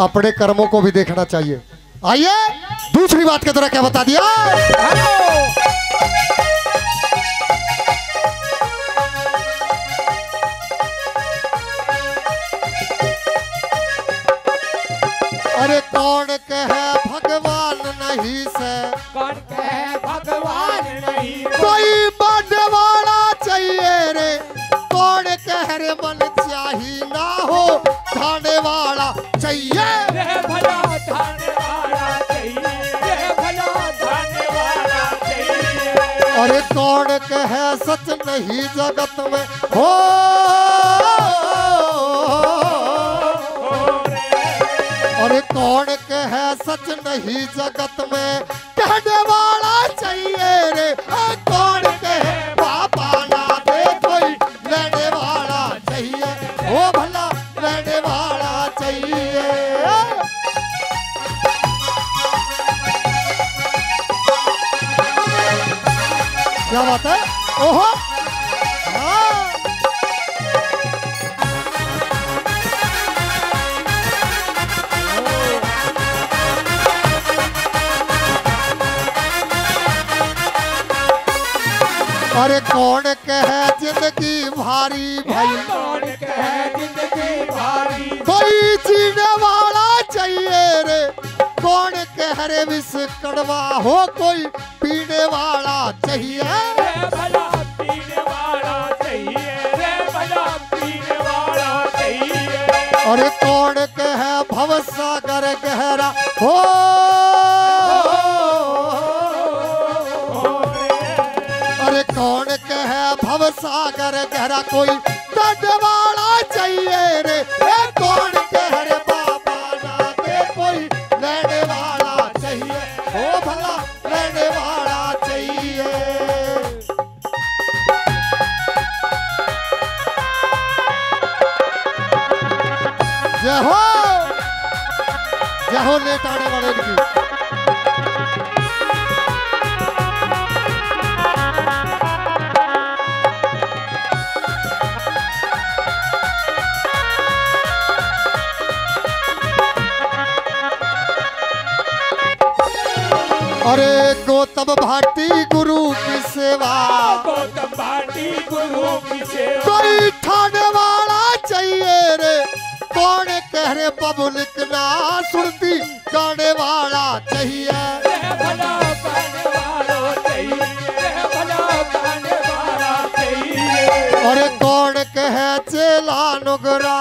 अपने कर्मों को भी देखना चाहिए। आइए, दूसरी बात के तरह क्या बता दिया? अरे कौन कहे भगवान नहीं से? कौन कहे भगवान मन चाही ना हो खाने वाला चाहिए। रे भला धाने वाला चाहिए। रे भला धाने वाला चाहिए। अरे कौन कहे सच नहीं जगत में हो? अरे कौन कहे सच नहीं जगत में? कहने वाला चाहिए रे। क्या बात है? ओहो! हाँ। अरे कौन कहे ज़िंदगी भारी भाई? कौन कह ज़िंदगी भारी कोई जीने वाला चाहिए रे। कौन कह रे विष कड़वा हो कोई पीने वाला चाहिए? रे भला पीने वाला चाहिए। रे भला पीने वाला चाहिए। अरे कौन कहे भव सागर गहरा। हो! अरे कौन कहे भव सागर गहरा। कोई दंड वाला चाहिए रे। कौन कह रे जय हो। जय हो लेट आने वाले की अरे गौतम भाटी गुरु की सेवा। गौतम भाटी गुरु की सेवा। पब्लिक ना सुनती, गाने वाला चाहिए। गाने गाने अरे कौन कहे चेला नुगरा?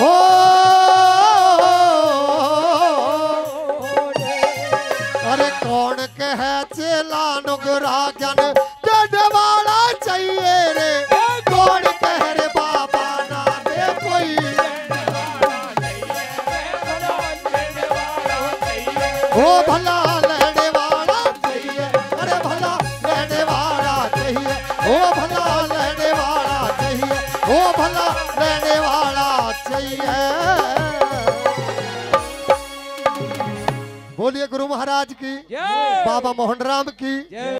हो अरे कौन कहे चेला नुगरा? ज्ञान देने वाला चाहिए रे। ओ भला लेने वाला चाहिए। अरे भला लेने वाला चाहिए। ओ भला लेने वाला चाहिए। ओ भला लेने वाला चाहिए। बोलिए गुरु महाराज की बाबा मोहन राम की।